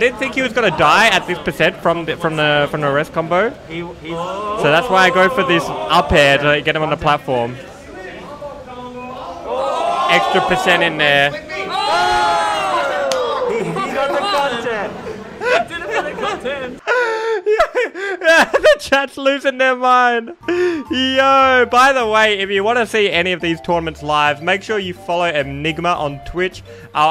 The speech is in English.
didn't think he was gonna die at this percent from the from the from the rest combo. So that's why I go for this up air to get him on the platform. Extra percent in there. the the chat's losing their mind. Yo, by the way, if you want to see any of these tournaments live, make sure you follow Enigma on Twitch. I'll